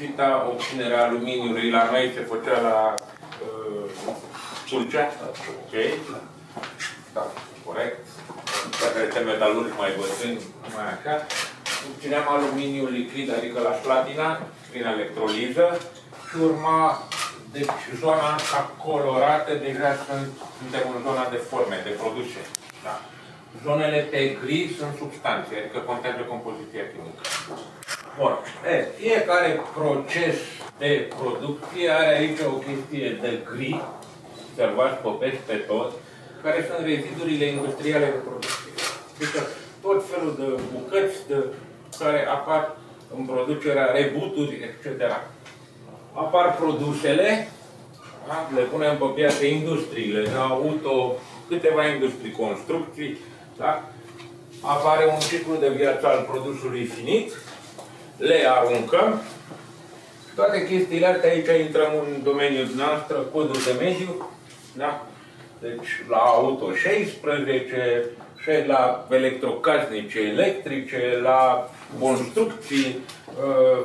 bauxita, obținerea aluminiului, la noi se făcea la uh, Tulcea, ok? Da, corect. Dacă este metalurgi mai bătrâni, mai așa. Obțineam aluminiul lichid, adică la șplatina, prin electroliză și urma deci zona asta colorată, deja sunt, suntem în zona de forme, de produse. Da. Zonele pe gri sunt substanțe, adică contează compoziția chimică. Bun. E, fiecare proces de producție are aici o chestie de gri, observați popeți pe tot, care sunt rezidurile industriale de producție. Deci tot felul de bucăți de, care apar în producerea rebuturi, etc. Apar produsele, da? le punem pe piață industriile, de auto, câteva industrii, construcții, da? apare un ciclu de viață al produsului finit, le aruncăm, toate chestiile astea aici intrăm în domeniul noastră, codul de mediu, da? Deci la auto 16, și la electrocasnice electrice, la construcții uh,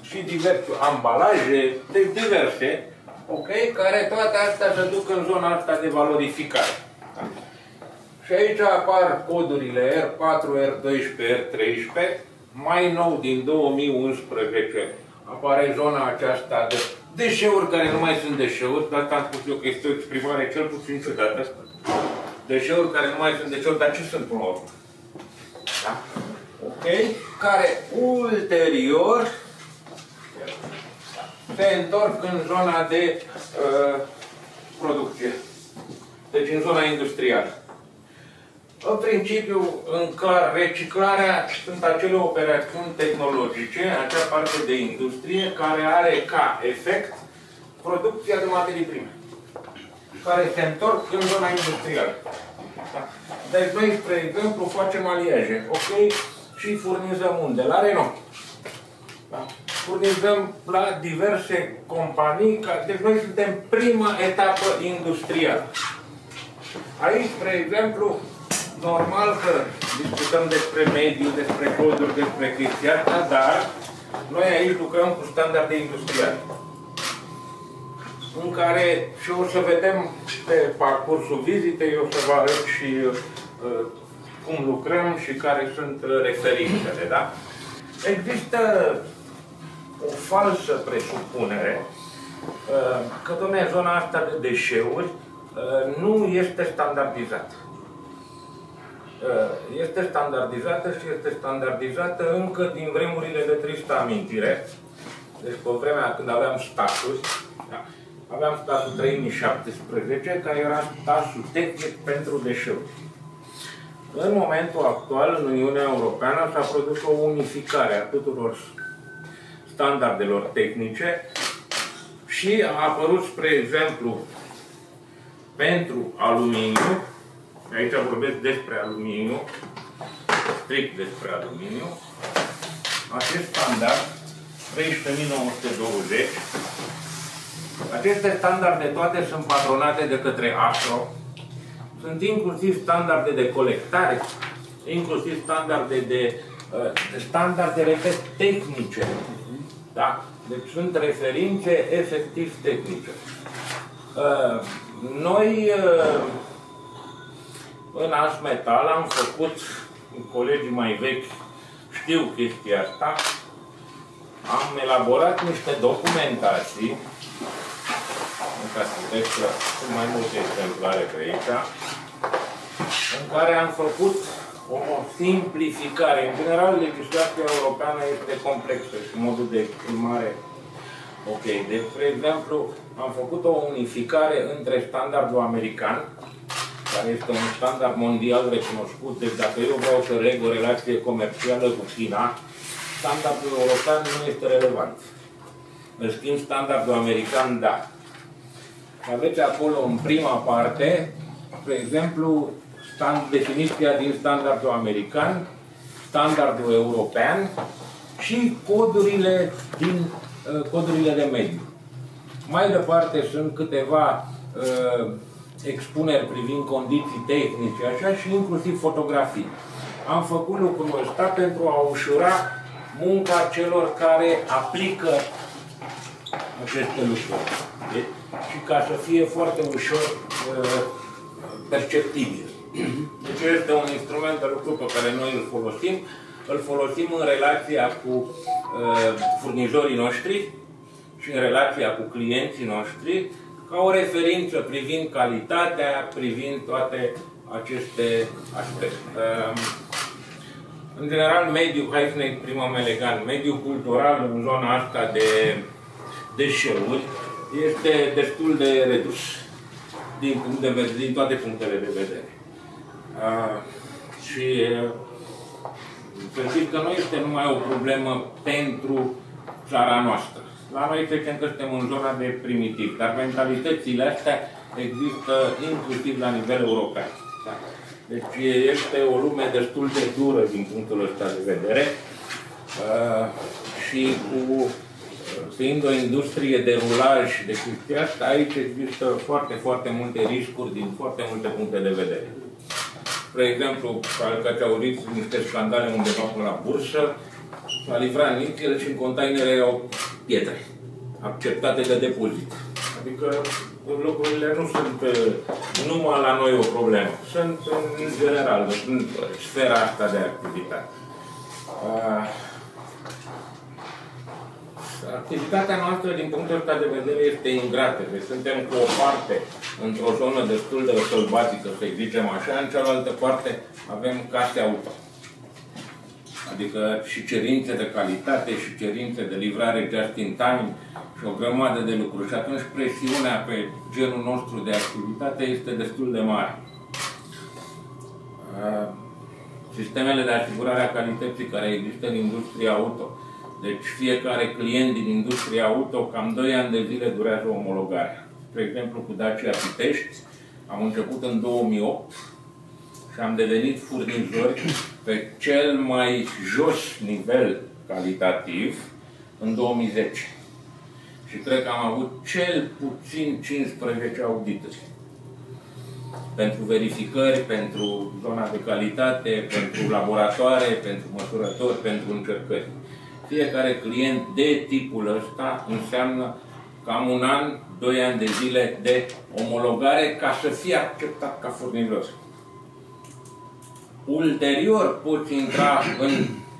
și diverse ambalaje, deci diverse, ok, care toate astea se duc în zona asta de valorificare. Da? Și aici apar codurile R4, R12, R13, mai nou din 2011 apare zona aceasta de deșeuri care nu mai sunt deșeuri, dar am spus eu că este o exprimare cel puțin ciudată. Deșeuri care nu mai sunt deșeuri, dar ce sunt până la urmă? Da? Ok? Care ulterior se întorc în zona de uh, producție. Deci în zona industrială. În principiu, în clar, reciclarea sunt acele operațiuni tehnologice, acea parte de industrie, care are ca efect producția de materii prime, care se întorc în zona industrială. Da. Deci noi, spre exemplu, facem aliaje, ok? Și furnizăm unde? La Renault. Da? Furnizăm la diverse companii, ca... deci noi suntem prima etapă industrială. Aici, spre exemplu, normal că discutăm despre mediu, despre coduri, despre chestia asta, dar noi aici lucrăm cu standarde industriale în care și o să vedem pe parcursul vizitei, o să vă arăt și uh, cum lucrăm și care sunt referințele, da? Există o falsă presupunere uh, că, domnule, zona asta de deșeuri uh, nu este standardizată. Uh, este standardizată și este standardizată încă din vremurile de tristă amintire. Deci pe vremea când aveam status, da, aveam statul 3017, care era statul tehnic pentru deșeuri. În momentul actual, în Uniunea Europeană, s-a produs o unificare a tuturor standardelor tehnice și a apărut, spre exemplu, pentru aluminiu, Aici vorbesc despre aluminiu, strict despre aluminiu. Acest standard 13920 aceste standarde toate sunt patronate de către ASRO. Sunt inclusiv standarde de colectare, inclusiv standarde de, uh, de standarde, repet, tehnice. Da? Deci sunt referințe efectiv tehnice. Uh, noi uh, în Asmetal am făcut, colegii mai vechi. Știu chestia asta, am elaborat niște documentații, ca să vedeți că sunt mai multe exemplare pe aici, în care am făcut o simplificare. În general, legislația europeană este complexă și modul de exprimare Ok, deci, de exemplu, am făcut o unificare între standardul american care este un standard mondial recunoscut. Deci dacă eu vreau să leg o relație comercială cu China, standardul european nu este relevant. În schimb, standardul american, da. Aveți acolo în prima parte, spre exemplu, stand, definiția din standardul american, standardul european și codurile din uh, codurile de mediu. Mai departe sunt câteva uh, expuneri privind condiții tehnice, așa, și inclusiv fotografii. Am făcut lucrul ăsta pentru a ușura munca celor care aplică aceste lucruri. De? Și ca să fie foarte ușor uh, perceptibil. Deci este un instrument de lucru pe care noi îl folosim. Îl folosim în relația cu uh, furnizorii noștri și în relația cu clienții noștri ca o referință privind calitatea, privind toate aceste aspecte. Uh, în general, mediul, hai să ne exprimăm elegant, mediul cultural în zona asta de deșeuri este destul de redus din, punct de vedere, din toate punctele de vedere. Uh, și uh, să știți că nu este numai o problemă pentru țara noastră. La noi zicem că suntem în zona de primitiv, dar mentalitățile astea există inclusiv la nivel european. Da? Deci este o lume destul de dură din punctul ăsta de vedere uh, și cu fiind o industrie de rulaj de chestia asta, aici există foarte, foarte multe riscuri din foarte multe puncte de vedere. Spre exemplu, că ați auzit niște scandale undeva până la bursă, s-a livrat nichel și în containere erau pietre acceptate de depozit. Adică lucrurile nu sunt uh, numai la noi o problemă, sunt în general, în sfera asta de activitate. Uh, activitatea noastră, din punctul ăsta de vedere, este ingrată. Deci suntem cu o parte într-o zonă destul de sălbatică, să zicem așa, în cealaltă parte avem case auto. Adică și cerințe de calitate și cerințe de livrare just in time și o grămadă de lucruri. Și atunci presiunea pe genul nostru de activitate este destul de mare. Uh, sistemele de asigurare a calității care există în industria auto, deci fiecare client din industria auto, cam 2 ani de zile durează omologarea. Spre exemplu, cu Dacia Pitești, am început în 2008 și am devenit furnizori pe cel mai jos nivel calitativ în 2010. Și cred că am avut cel puțin 15 auditări. Pentru verificări, pentru zona de calitate, pentru laboratoare, pentru măsurători, pentru încercări. Fiecare client de tipul ăsta înseamnă cam un an, doi ani de zile de omologare ca să fie acceptat ca furnizor. Ulterior poți intra în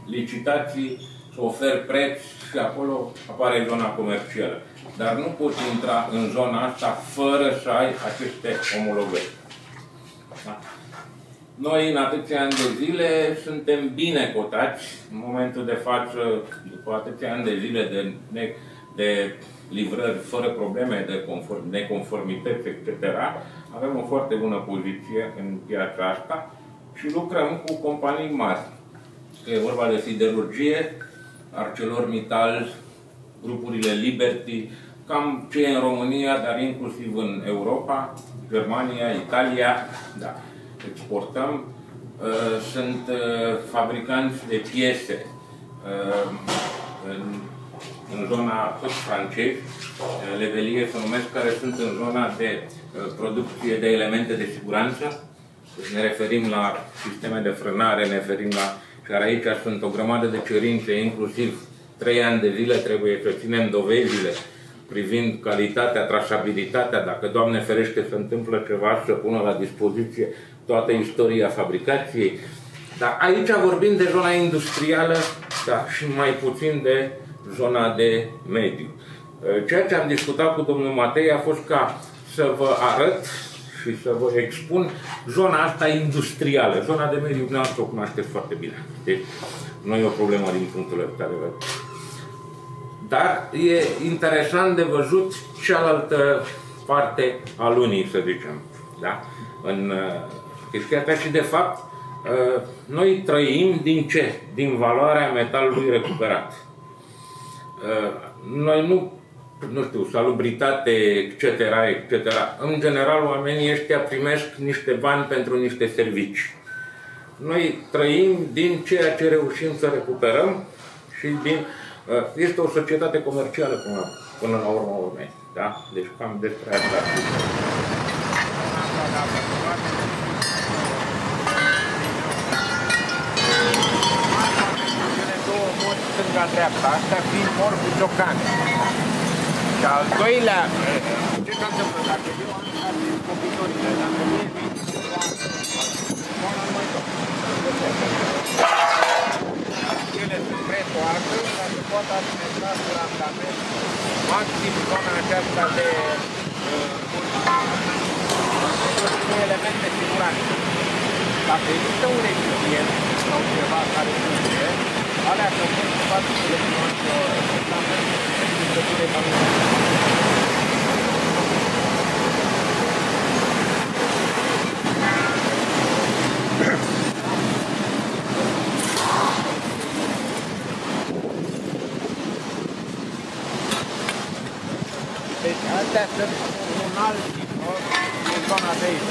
licitații, să oferi preț și acolo apare zona comercială. Dar nu poți intra în zona asta fără să ai aceste omologări. Da? Noi, în atâția ani de zile, suntem bine cotați. În momentul de față, după atâția ani de zile de, de, de livrări fără probleme, de conform, neconformități, etc., avem o foarte bună poziție în piața asta și lucrăm cu companii mari. Că e vorba de siderurgie, ArcelorMittal, grupurile Liberty, cam ce e în România, dar inclusiv în Europa, Germania, Italia, da exportăm uh, sunt uh, fabricanți de piese uh, în, în zona tot francez, Levelie se numesc, care sunt în zona de producție de elemente de siguranță. Deci ne referim la sisteme de frânare, ne referim la... care aici sunt o grămadă de cerințe, inclusiv trei ani de zile trebuie să ținem dovezile privind calitatea, trasabilitatea, dacă, Doamne ferește, se întâmplă ceva, să pună la dispoziție toată istoria fabricației. Dar aici vorbim de zona industrială da, și mai puțin de zona de mediu. Ceea ce am discutat cu domnul Matei a fost ca să vă arăt și să vă expun zona asta industrială. Zona de mediu, dumneavoastră o cunoașteți foarte bine. Deci nu e o problemă din punctul ăsta de vedere. Dar e interesant de văzut cealaltă parte a lunii, să zicem. Da? În chestia asta și de fapt uh, noi trăim din ce? Din valoarea metalului recuperat. Uh, noi nu, nu știu, salubritate, etc., etc. În general, oamenii ăștia primesc niște bani pentru niște servicii. Noi trăim din ceea ce reușim să recuperăm și din... Uh, este o societate comercială până, până la urmă urmei. Da? Deci cam despre asta. stânga-dreapta, astea fiind mor cu ciocane. Și al doilea, ce se întâmplă dacă eu am stat din copitorile, dacă nu e moara mai tot. Ele sunt pretoate, dar se pot administra cu randament maxim zona aceasta de uh, element de siguranță. Dacă există un recipient sau ceva care nu trebuie, alea că pot să fac randament de Deci astea sunt un alt tip, nu? Din zona de aici.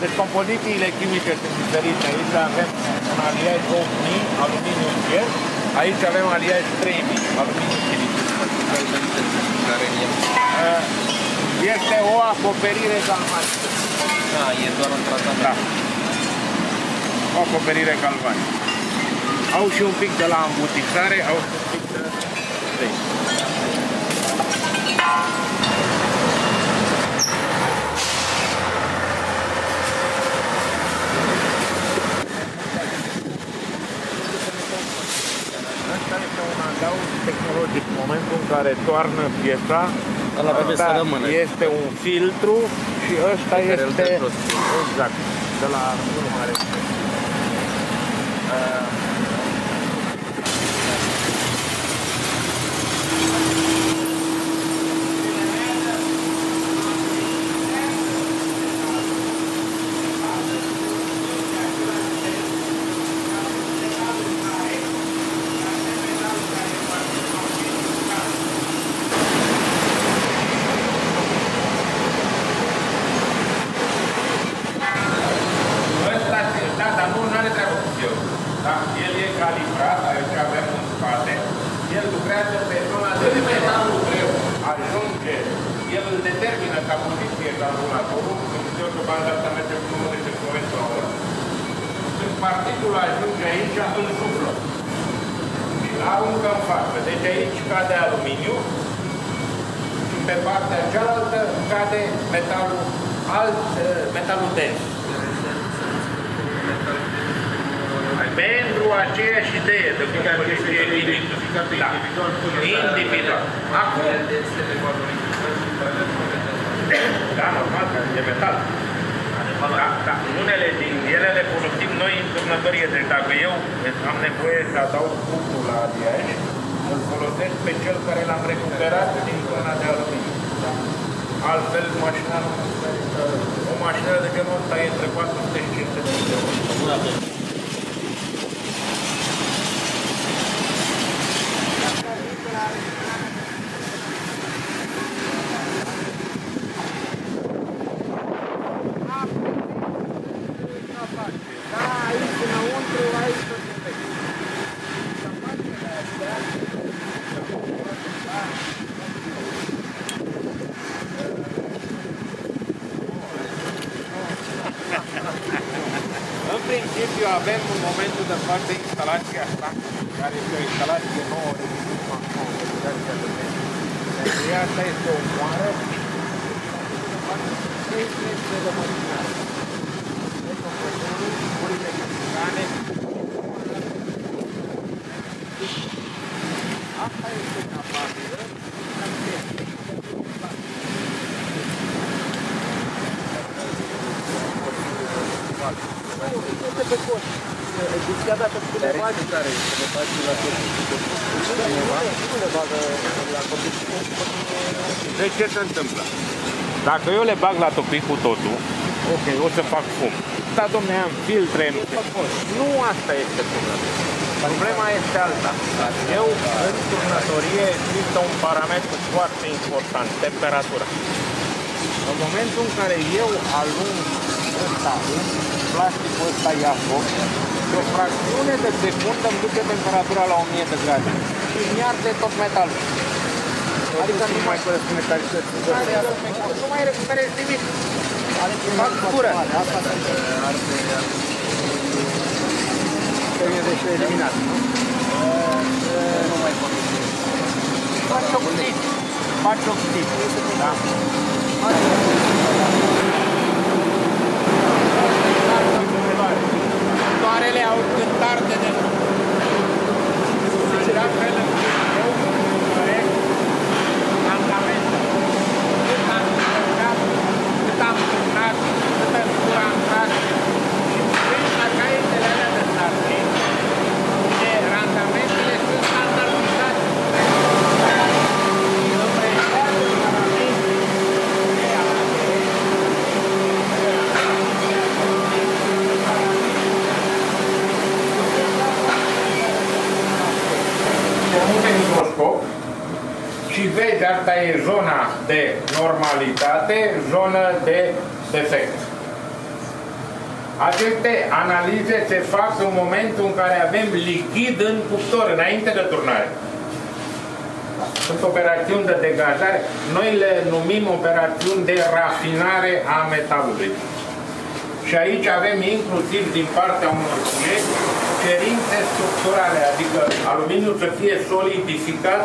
Deci compozițiile chimice sunt diferite. Aici avem un aliaj 8000, aluminiu fier. Aici avem aliaj 3000, aluminiu silice. Uh, Este o acoperire galvanică. Da, e doar un tratament. Da. O acoperire galvanică. Au și un pic de la îmbutixare, au și un pic de... de Asta este un adaug tehnologic. În momentul în care toarnă piesa, Ăla trebuie ăsta să rămână. este un filtru și ăsta Pe care îl este... dă jos. Exact. De la nu mare. Uh, Ăsta, da, dar nu are treabă cu eu. Da? El e calibrat, aici avem în spate. El lucrează pe zona de metalul greu. Ajunge, el îl determină ca poziție calculatorul. Când eu că banda asta merge cu numărul de km la oră. Când particula ajunge aici, îl suflă. Și îl aruncă în față. Deci aici cade aluminiu și pe partea cealaltă cade metalul alt, eh, metalul dens. Pentru aceeași idee de compoziție individual. Da. Individual. Acum, da, normal, că e metal. Da, da. Unele din ele le folosim noi în turnătorie. Deci dacă eu am nevoie să adaug cucul la aliaj, îl folosesc pe cel care l-am recuperat din zona de aluminiu. Altfel, mașina nu o mașină de genul ăsta e între 400 și 500 de euro. Da, aici înăuntru, aici să se vede. Săpatele astea, În principiu avem în momentul de față instalația asta, care este o instalație nouă de instalația de mediu. Pentru ea asta este o moară trei trepte de măcinare. Deci o pătrunul, gurile capitane. Asta este capabilă este pe cost. Ediția dată cu le bagi. care le faci la Nu le bagă la topic. Deci ce se întâmplă? Dacă eu le bag la topic cu totul, ok, o să fac fum. Da, domne, am filtre, nu știu. Nu asta este problema. Problema este alta. Eu, în turnătorie, există un parametru foarte important, temperatura. În momentul în care eu alung ăsta, plasticul ăsta ia foc, și o fracțiune de secundă îmi duce temperatura la 1000 de grade și îmi arde tot metalul. Adică nu mai corespunde calității. Nu mai recuperezi nimic. Fac cură. Asta trebuie de și eliminat, nu? Nu mai pot. Faci oxid. faci optic. Da? Soarele au cântar de desubt. Așa fel încât eu corect randamentul. Cât am încercat, cât am turnat, cât am curantat și prin la caietele alea de sarcini, de randamentele sunt standardizate. Îmi preștează randamentul de alegere, cu multe microscop și vezi, asta e zona de normalitate, zonă de defect. Aceste analize se fac în momentul în care avem lichid în cuptor, înainte de turnare. Sunt operațiuni de degajare, noi le numim operațiuni de rafinare a metalului. Și aici avem inclusiv din partea unor colegi cerințe structurale, adică aluminiul să fie solidificat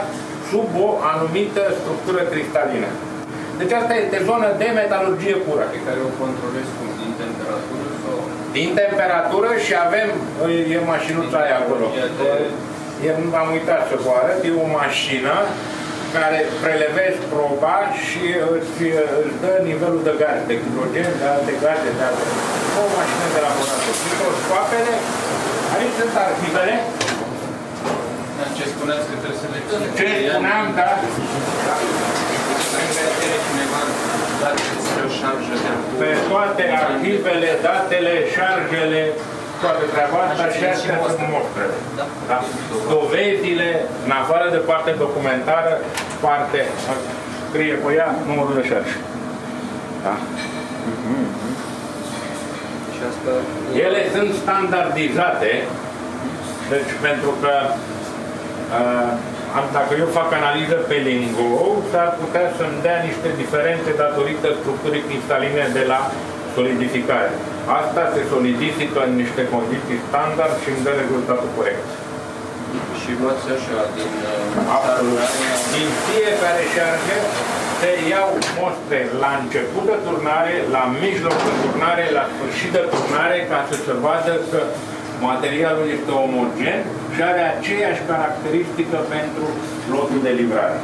sub o anumită structură cristalină. Deci asta este zonă de metalurgie pură. Pe care o controlezi cum? Din temperatură sau... Din temperatură și avem, e mașinuța aia acolo. E, am uitat să vă arăt, e o mașină care prelevezi proba și îți, îți dă nivelul de gaze, de hidrogen, de alte gaze, de alte. O mașină de laborator. Microscoapele, aici sunt arhivele, Da, Ce spuneați că trebuie să le ce spuneam, da, cineva date despre o șarjă de pe toate arhivele, datele, șarjele, toată treaba asta și astea sunt mostrele. Da? Dovezile, în afară de partea documentară, parte, scrie pe ea numărul de șarjă. Da? Și asta... Ele sunt standardizate, deci pentru că uh, am- dacă eu fac analiză pe lingou, s-ar putea să-mi dea niște diferențe datorită structurii cristaline de la solidificare. Asta se solidifică în niște condiții standard și îmi dă rezultatul corect. Și luați așa din... uh, Absolut. sarcare- Din fiecare șarjă se iau mostre la început de turnare, la mijloc de turnare, la sfârșit de turnare, ca să se vadă că materialul este omogen și are aceeași caracteristică pentru lotul de livrare.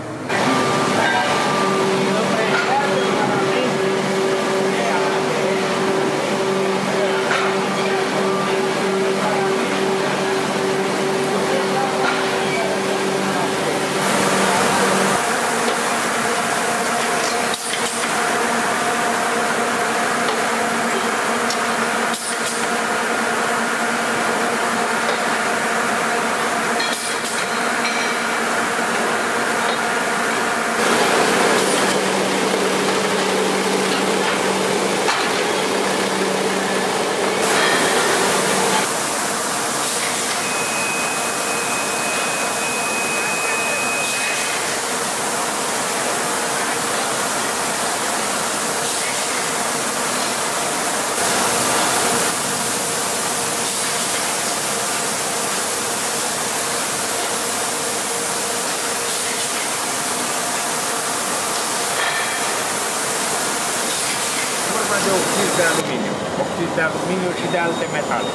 E vorba de oxid de aluminiu, oxid de aluminiu și de alte metale.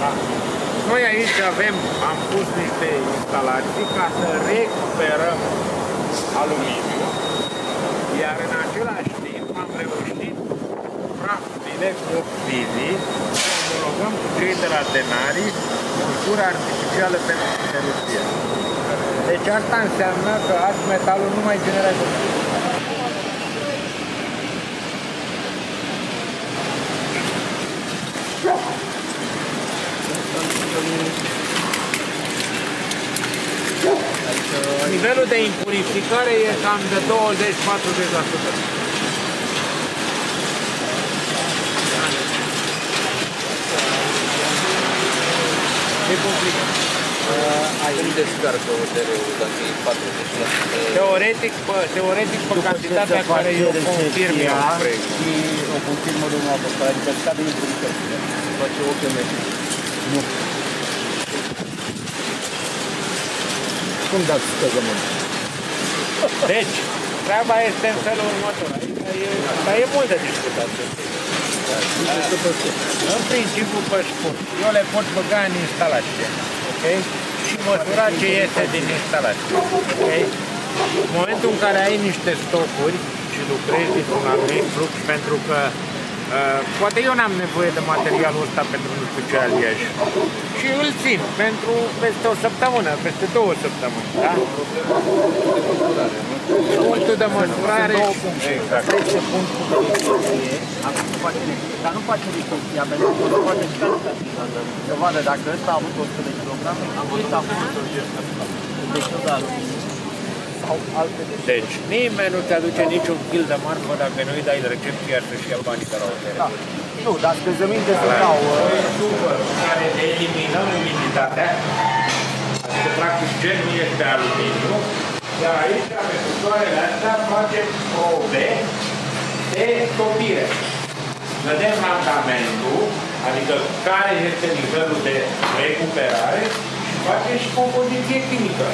Da? Noi aici avem, am pus niște instalații ca să recuperăm aluminiu, iar în același timp am reușit prafurile cu oxizii să omologăm cu cei de la Denaris cultură artificială pentru siderurgie. Deci asta înseamnă că azi metalul nu mai generează Nivelul de impurificare e cam de 20-40%. E complicat. Cum descarcă ODR-ul dacă e 40%? Teoretic, pe, teoretic, pe cantitatea care eu confirm eu proiect. și o confirmă domnul apostol, adică scade impuritățile. Face OPM. Nu. Cum dați scăzământ? Deci, treaba este în felul următor. Aici e, dar e mult de discutat. În principiu, pe spun, eu le pot băga în instalație, ok? Și măsura ce iese din instalație, ok? În momentul în care ai niște stocuri și lucrezi dintr-un anumit flux, pentru că uh, poate eu n-am nevoie de materialul ăsta pentru nu știu ce aliaj. Și îl țin pentru peste o săptămână, peste două săptămâni, da? Punctul de măsurare. Două puncte. Exact. Asta este punctul de discuție. Acum nu face nimic. Dar nu face discuția, pentru că nu face calitativă. Să vadă dacă ăsta a avut 100 de kilograme, ăsta a avut 100 de kilograme. Sau alte de Deci nimeni nu te aduce niciun kil de marfă dacă nu-i dai recepția să-și ia banii de la hotel. Da. Nu, dar scăzăminte se dau. uh, care ne eliminăm umiditatea, adică practic genul este aluminiu, iar aici, pe picioarele astea, facem probe de topire. Vedem randamentul, adică care este nivelul de recuperare și facem și compoziție chimică.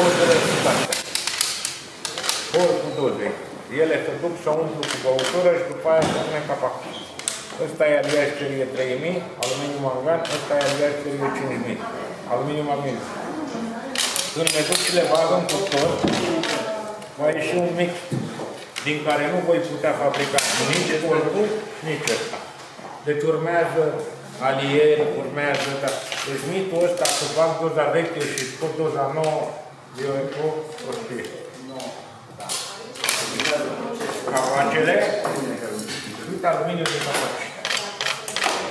dozele sunt astea. Ori cu doze. Ele se duc să umplu cu băutură și după aia se pune capac. Ăsta e aliaj serie 3000, aluminiu mangan, ăsta e aliaj serie 5000, aluminiu magnesiu. Când le duc și le bag în cuptor, va ieși un mix din care nu voi putea fabrica nici corpul, nici ăsta. Deci urmează alieri, urmează, da. Deci mitul ăsta, să fac doza veche și scot doza nouă, eu o prostie. Capacele, uite aluminiu de capaci.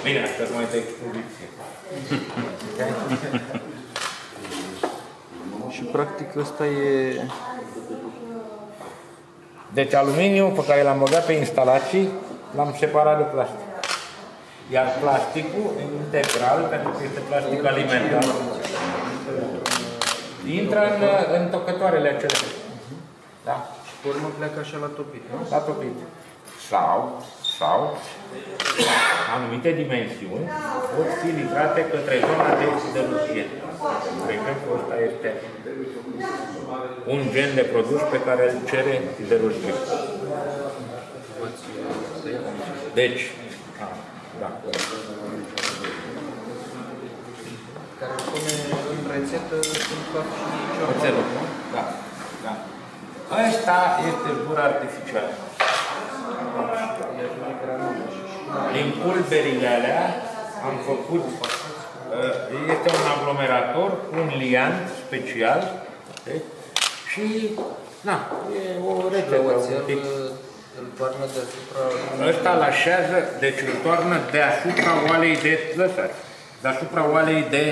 Bine, asta mai de expoziție. Și practic ăsta e... Deci aluminiu pe care l-am băgat pe instalații, l-am separat de plastic. Iar plasticul integral, pentru că este plastic alimentar, intră în, în tocătoarele acelea. Da? Pe urmă pleacă așa la topit, nu? La topit. Sau, sau, anumite dimensiuni pot fi livrate către zona de siderurgie. De exemplu, ăsta este un gen de produs pe care îl cere siderurgie. Deci, a, da, corect. Care pune în rețetă sunt ca și Oțelul, nu? Da, da. Ăsta este zbur artificial. Din pulberile alea am făcut, uh, este un aglomerator, un liant special ok? și, na, e o rețetă. un Oțel pic. îl toarnă deasupra... Ăsta îl așează, deci îl toarnă deasupra oalei de, lăsați, deasupra oalei de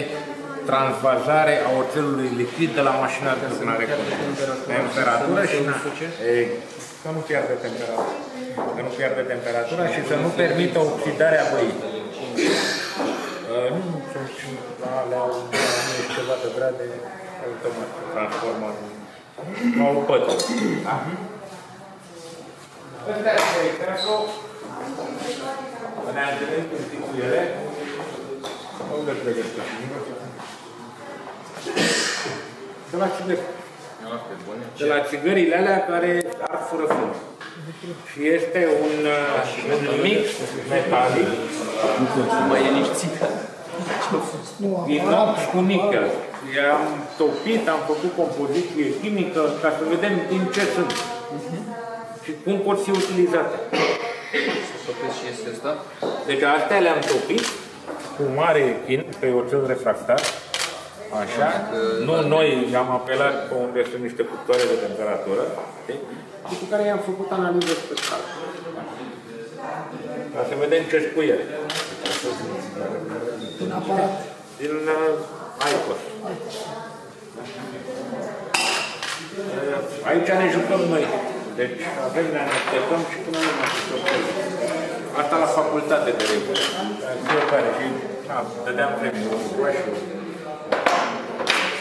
transvazare a oțelului lichid de la mașina de turnare cu temperatură și na, e, să nu pierde temperatura. Să nu pierde temperatura și să nu permită oxidarea băii. Uh, Nu sunt și alea, nu e ceva de grade, automat se transformă în ca o pătură. Da? Ăsta este exemplu. Ne întâlnim cu cu ele. Unde pregătești? De la țigări. De la țigările alea care ar fără fum. Și este un, uh, un mix metalic Nu mai e nici țică. inox cu nichel. I-am topit, am făcut compoziție chimică ca să vedem din ce sunt și cum pot fi utilizate. Topesc și este asta. Deci astea le-am topit cu mare chin pe oțel refractar. Așa. Nu noi am apelat pe unde sunt niște cuptoare de temperatură. știi? Și cu care i-am făcut analiză spectrală. Ca să vedem ce cu ele. Din aparat. Din uh, ICOS. Uh, Aici ne jucăm noi. Deci avem, ne amestecăm și până la urmă. Asta la facultate de regulă. Fiecare și da, dădeam premiul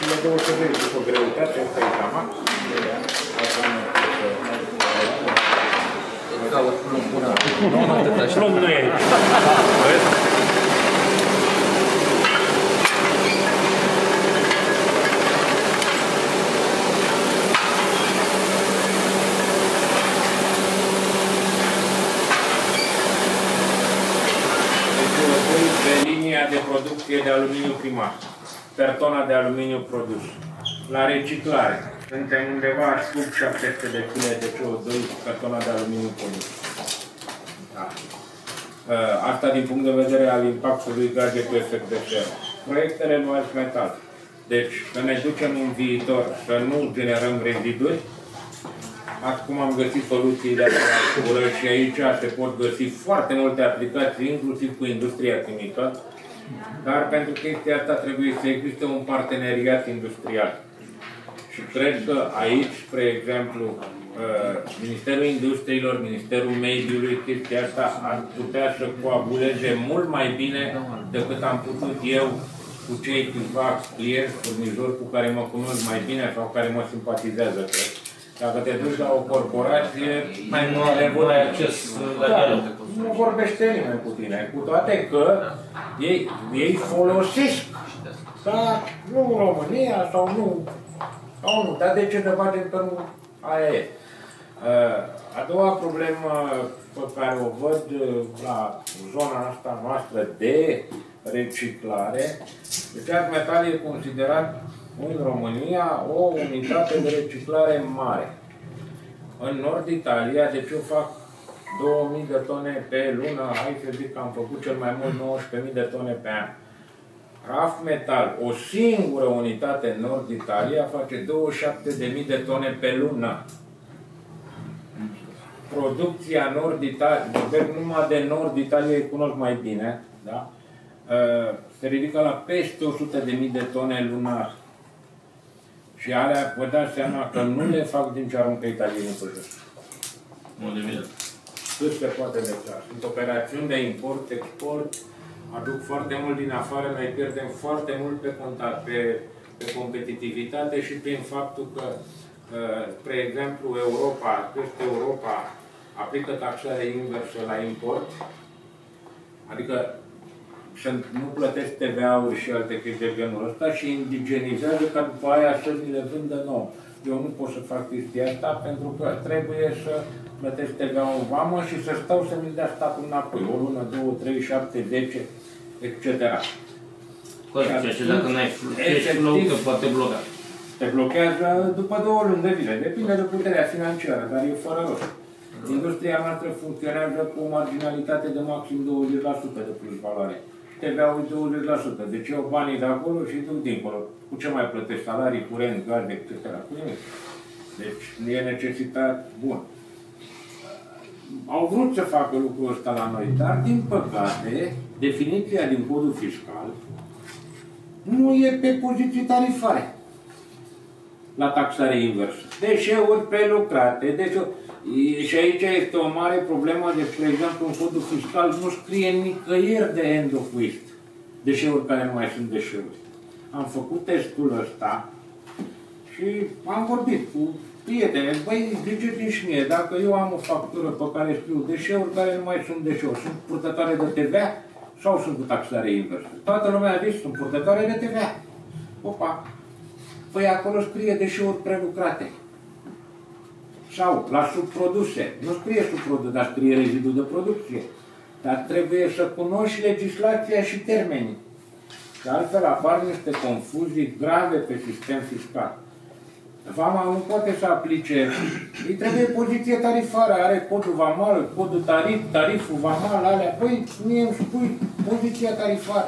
și și le deosebiri după greutate, asta e cama. Asta nu Caut plumb bună. Nu, atât așa. Plumb nu e aici. Vezi? Deci, pe linia de producție de aluminiu primar, per tona de aluminiu produs. La reciclare, suntem undeva sub 700 de kg de CO2 per tona de aluminiu produs. Da. Uh, Asta din punct de vedere al impactului gaze cu efect de seră. Proiectele nu alt metal. Deci, să ne ducem în viitor, să nu generăm reziduri, Acum am găsit soluții de aparatură și aici se pot găsi foarte multe aplicații, inclusiv cu industria chimică, dar pentru chestia asta trebuie să existe un parteneriat industrial. Și cred că aici, spre exemplu, uh, Ministerul Industriilor, Ministerul Mediului, chestia asta ar putea să coaguleze mult mai bine decât am putut eu cu cei câțiva clienți, furnizori cu care mă cunosc mai bine sau care mă simpatizează, cred. Dacă te duci la o corporație, Mai nu are nevoie- mai acces la da, ele. nu vorbește nimeni cu tine, cu toate că ei, ei folosesc. Dar nu în România sau nu, sau nu, dar de ce ne facem că nu aia e. Uh, A doua problemă pe care o văd uh, la zona asta noastră de reciclare, deci ar metal e considerat în România o unitate de reciclare mare. În nord Italia, deci eu fac 2000 de tone pe lună, hai să zic că am făcut cel mai mult 19.000 de tone pe an. Raf Metal, o singură unitate în nord Italia, face 27.000 de tone pe lună. Producția nord Italia, vorbesc numai de nord Italia, îi cunosc mai bine, da? Uh, se ridică la peste 100.000 de tone lunar. Și alea, vă dați seama că nu le fac din ce aruncă italienii pe jos. Mod evident. Cât se poate de clar. Sunt operațiuni de import-export, aduc foarte mult din afară, noi pierdem foarte mult pe, contact, pe, pe competitivitate și prin faptul că, uh, spre exemplu, Europa, peste Europa, aplică taxare inversă la import, adică să nu plătesc TVA-uri și alte chestii de genul ăsta și indigenizează ca după aia să mi le vândă nou. Eu nu pot să fac chestia asta pentru că trebuie să plătesc TVA-ul în vamă și să stau să mi dea statul înapoi. O lună, două, trei, șapte, zece, etc. Corect, ceea ce dacă n-ai Efectiv. cash flow, te poate bloca. Te blochează după două luni de zile. Depinde de puterea financiară, dar e fără rost. Industria noastră funcționează cu o marginalitate de maxim 20% de plus valoare. TVA-ul e 20%. Deci eu banii de acolo și duc dincolo. Cu ce mai plătești? Salarii, curent, gaze, etc. Cu nimic. Deci e necesitat bun. Au vrut să facă lucrul ăsta la noi, dar din păcate, definiția din codul fiscal nu e pe poziții tarifare la taxare inversă. Deșeuri prelucrate, deșeuri... E- Și aici este o mare problemă, de, spre exemplu, în codul fiscal nu scrie nicăieri de end of waste, deșeuri care nu mai sunt deșeuri. Am făcut testul ăsta și am vorbit cu prieteni, băi, ziceți și mie, dacă eu am o factură pe care scriu deșeuri care nu mai sunt deșeuri, sunt purtătoare de TVA sau sunt cu taxare inversă? Toată lumea a zis, sunt purtătoare de TVA. Opa, Păi acolo scrie deșeuri prelucrate. Sau la subproduse. Nu scrie subprodus, dar scrie rezidul de producție. Dar trebuie să cunoști legislația și termenii. Că altfel apar niște confuzii grave pe sistem fiscal. Vama nu poate să aplice, îi trebuie poziție tarifară, are codul vamal, codul tarif, tariful vamal, alea, păi mie îmi spui poziția tarifară.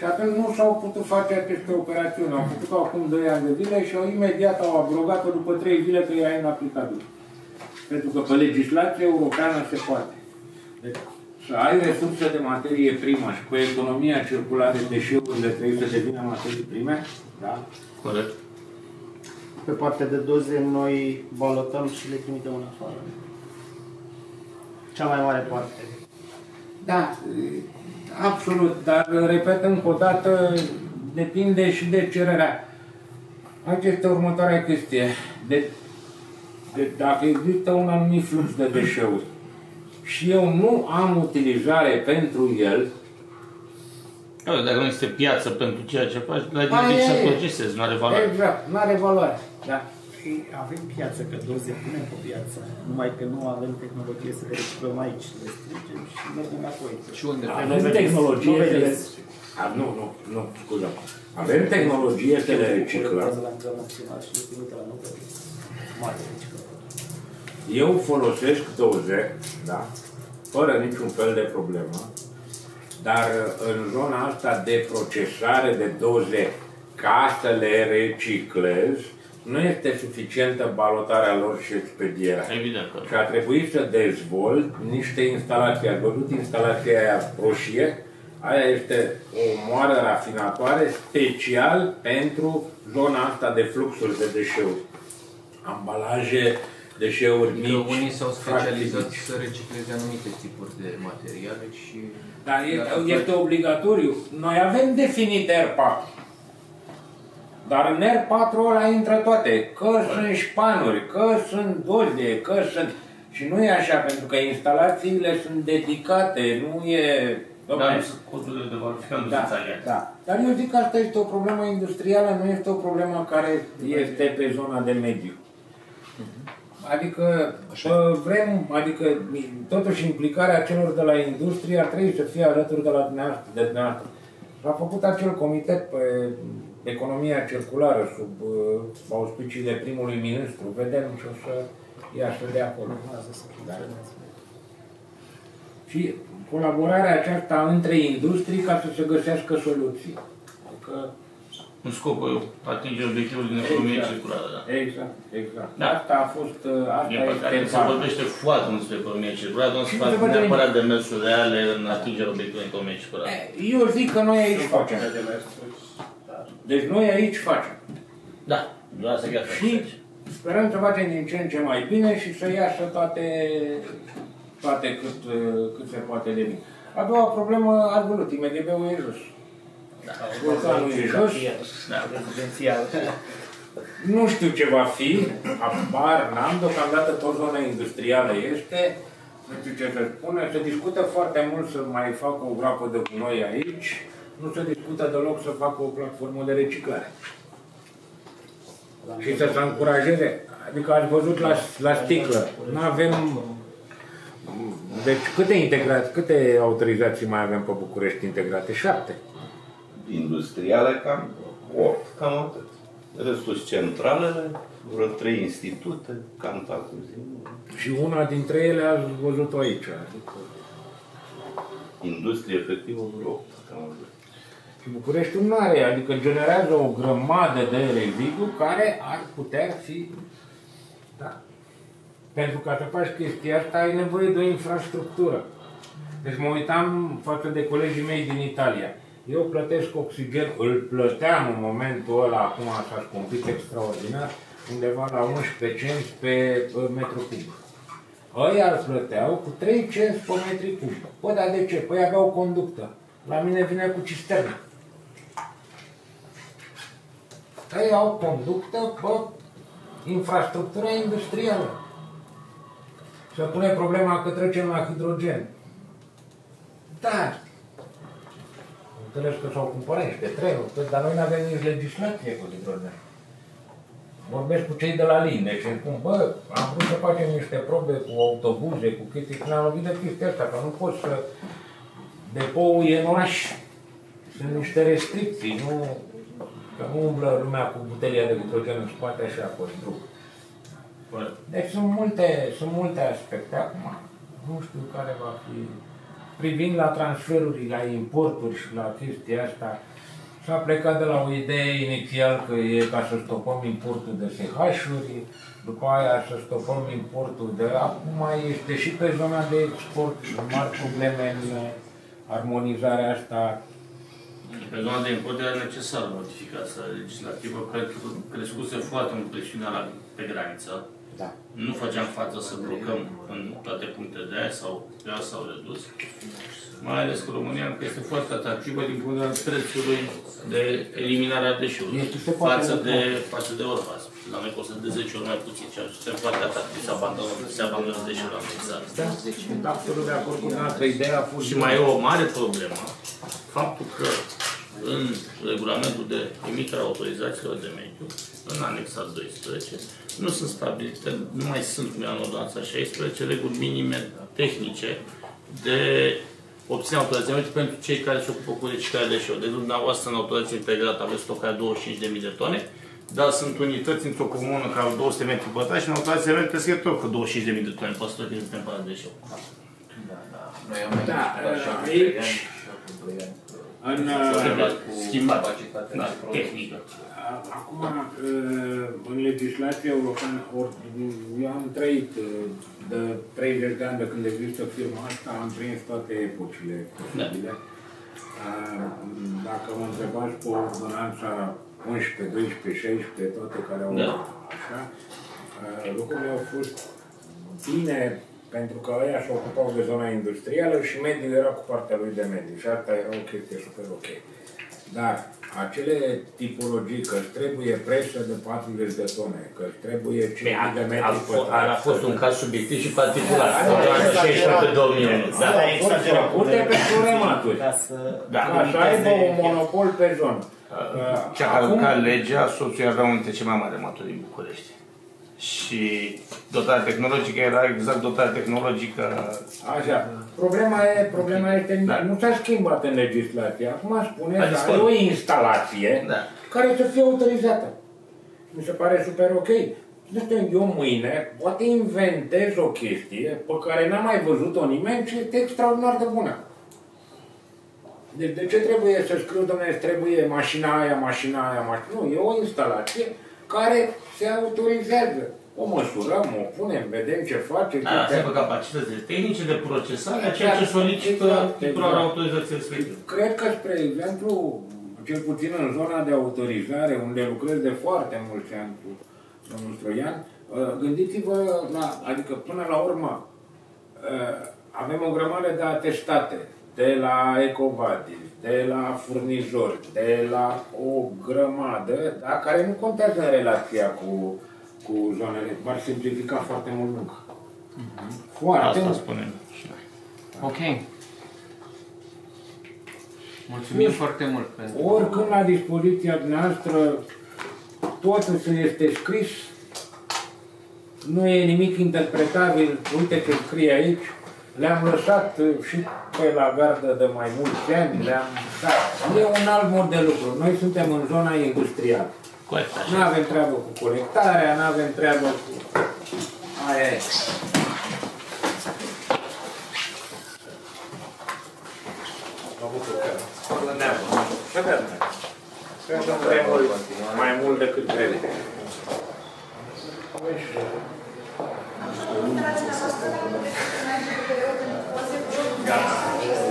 Și atunci nu s-au putut face aceste operațiuni. Au făcut-o acum 2 ani de zile și au imediat au abrogat-o după 3 zile că era inaplicabil. Pentru că pe legislație europeană se poate. Deci, să ai resurse de materie primă și cu economia circulară deșeurile trebuie să devină materii prime, da? Corect. Pe partea de doze, noi balotăm și le trimitem în afară. Cea mai mare parte. Da, absolut, dar repet încă o dată, depinde și de cererea. Aici este următoarea chestie. De, de, dacă există un anumit flux de deșeuri și eu nu am utilizare pentru el, Da, Dacă nu este piață pentru ceea ce faci, la Aia tine să e. procesezi, nu are valoare. exact, nu are valoare. Da. Și avem piață, că doze punem pe piață. Numai că nu avem tehnologie să le reciclăm aici, le strângem și mergem înapoi. Și unde? Avem tehnologie nu să le... vedeți. A, nu, nu, nu, scuză Avem tehnologie să le reciclăm. Urmează la nivel național și le trimite la Nobel. Mare reciclare. Eu folosesc doze, da, fără niciun fel de problemă, dar în zona asta de procesare de doze ca să le reciclez, nu este suficientă balotarea lor și expedierea. Evident că Și a trebuit să dezvolt niște instalații. Ați văzut instalația aia roșie? Aia este o moară rafinatoare special pentru zona asta de fluxuri de deșeuri. Ambalaje, deșeuri Adică mici. unii s-au specializat foarte mici. să recicleze anumite tipuri de materiale și... Dar e- este obligatoriu. Noi avem definit R4. Dar în R4 ăla intră toate. Că sunt șpanuri, că sunt doze, că sunt... Și nu e așa, pentru că instalațiile sunt dedicate, nu e... dar Dom'le, nu sunt codurile de valorificare, nu da, sunt aliate. da. Dar eu zic că asta este o problemă industrială, nu este o problemă care este pe zona de mediu. Adică bă, vrem, adică totuși implicarea celor de la industrie ar trebui să fie alături de la dumneavoastră. De dumneavoastră. S-a făcut acel comitet pe economia circulară sub uh, auspiciile primului ministru. Vedem ce o să iasă de acolo. Da. Și colaborarea aceasta între industrii ca să se găsească soluții. Adică, În scopul atingerii obiectivului din economie Exact. circulară, da. exact, exact. Da. Asta a fost, uh, asta Din păcate, este se baza. vorbește foarte mult despre economie circulară, dar nu se Și fac se vede neapărat demersuri reale în atingerea obiectivului în economie circulară. Eu zic că noi aici facem. Deci noi aici facem. Da, doar să chiar Și sperăm să facem din ce în ce mai bine și să iasă toate, toate cât, uh, cât se poate de bine. A doua problemă, ați văzut, IMDB-ul e jos. Da. Vulcanul e jos. Da. Rezidențial. Nu știu ce va fi, apar, n-am, deocamdată tot zona industrială este, nu știu ce să spune, se discută foarte mult să mai facă o groapă de gunoi aici, nu se discută deloc să facă o platformă de reciclare. Și să se încurajeze, adică ați văzut la, la sticlă, nu avem... Deci câte integrați, câte autorizații mai avem pe București integrate? Șapte. industriale, cam 8, cam atât. Restul sunt centralele, vreo 3 institute, cam cu zi. Și una dintre ele ați văzut-o aici. Adică Industrie efectivă vreo 8, cam atât. Și Bucureștiul nu are, adică generează o grămadă de rezidu care ar putea fi... Da. Pentru ca să faci chestia asta ai nevoie de o infrastructură. Deci mă uitam față de colegii mei din Italia. Eu plătesc oxigen, îl plăteam în momentul ăla, acum s-a scumpit extraordinar, undeva la 11 cenți pe uh, metru cub. Ăia îl plăteau cu 3 cenți pe metri cub. Păi, dar de ce? Păi aveau conductă. La mine vine cu cisternă. Ei au conductă pe infrastructura industrială. Se pune problema că trecem la hidrogen. Dar, înțeles că s-au cumpărat niște trenuri, tot, dar noi nu avem nici legislație cu hidrogen. Vorbesc cu cei de la Linde și îmi spun, bă, am vrut să facem niște probe cu autobuze, cu chestii, și ne-am lovit de chestia asta, că nu poți să... Depoul e în oraș. Sunt niște restricții, nu... Că nu umblă lumea cu butelia de hidrogen în spate așa pe drum. Corect. Deci sunt multe, sunt multe aspecte. Acum, nu știu care va fi. Privind la transferuri, la importuri și la chestia asta, s-a plecat de la o idee inițial că e ca să stopăm importul de SH-uri, după aia să stopăm importul de... Acum este și pe zona de export mari probleme în armonizarea asta. Pe zona de import era necesară modificația legislativă, pentru că crescuse foarte mult presiunea la, pe graniță. Da. Nu făceam față să blocăm în toate punctele de aia sau pe asta au redus. Mai ales că România încă este foarte atractivă din punct de vedere al prețului de eliminare a deșeurilor. Este se poate Față lucra. de, față de Orfas. La noi costă de 10 ori mai puțin, ceea ce suntem foarte atractivi să abandonăm, să abandonăm deșeurile la noi țară. Sunt absolut de acord cu dumneavoastră. Ideea a fost Și mai e o mare problemă, faptul că în regulamentul de emitere a autorizațiilor de mediu, în anexa 12, nu sunt stabilite, nu mai sunt cum era în ordonanța 16, reguli minime tehnice de obținerea autorizației de mediu pentru cei care se ocupă cu reciclarea de deșeuri. Deci dumneavoastră în autorizație integrată aveți stocarea 25.000 de tone, dar sunt unități într-o comună care au 200 metri pătrați și în autorizație de mediu trebuie să fie tot cu 25.000 de tone, poate să fie temperatură de deșeuri. Noi am mai Da, discutat și acum aici- trei ani și acum doi ani. În, Trebuie uh, schimbat. Capacitatea Da, de producție. tehnică. Acum, uh, în legislația europeană, ori, eu am trăit uh, de 30 de ani de când există firma asta, am prins toate epocile posibile. Uh, Dacă mă întrebați pe ordonanța 11, 12, 16, toate care au Da. așa, uh, lucrurile au fost bine pentru că ăia se ocupau de zona industrială și mediul era cu partea lui de mediu și asta era o chestie super ok. Dar acele tipologii, că îți trebuie presă de 40 de tone, că îți trebuie 5 Păi, a, de a, metri a, pătrați, a fost un caz subiectiv și particular. Da, Ordonanța da, 16 pe da. 2001. Da. Da, au fost făcute pentru rematuri. Ca să... Da. Ca să aibă un monopol pe zonă. Cea care Acum- ca legea, soțul avea unul dintre cele mai mari maturi din București. Și dotarea tehnologică era exact dotarea tehnologică. Așa. Problema, e, problema este, Da. nu s-a schimbat în legislație. Acum spune A că ai dispărut. o instalație Da. care să fie autorizată. Mi se pare super ok. Nu știu, eu mâine poate inventez o chestie pe care n-a mai văzut-o nimeni și este extraordinar de bună. Deci de ce trebuie să scriu, domnule, trebuie mașina aia, mașina aia, mașina... Nu, e o instalație care se autorizează. O măsurăm, o punem, vedem ce face. ce Da, te- se pe capacitățile tehnice de procesare a ceea ce solicită Exact, titularul exact. autorizației respective. Cred că, spre exemplu, cel puțin în zona de autorizare, unde lucrez de foarte mulți ani cu domnul Stroian, uh, gândiți-vă la, adică până la urmă, uh, avem o grămadă de atestate de la Ecovadis, de la furnizori, de la o grămadă, da, care nu contează în relația cu, cu zonele, v-ar simplifica foarte mult muncă. Foarte Asta mult. spunem și noi. Ok. Mulțumim foarte mult pentru... Oricând la dispoziția noastră, totul se este scris, nu e nimic interpretabil, uite ce scrie aici, le-am lăsat uh, și pe la gardă de mai mulți ani, le-am dat. E un alt mod de lucru. Noi suntem în zona industrială. Corect, așa. Nu avem treabă cu colectarea, nu avem treabă cu... Aia e. Mă bucur că la neamă. Să vedem. Cred că vrem mai mult decât trebuie. Da.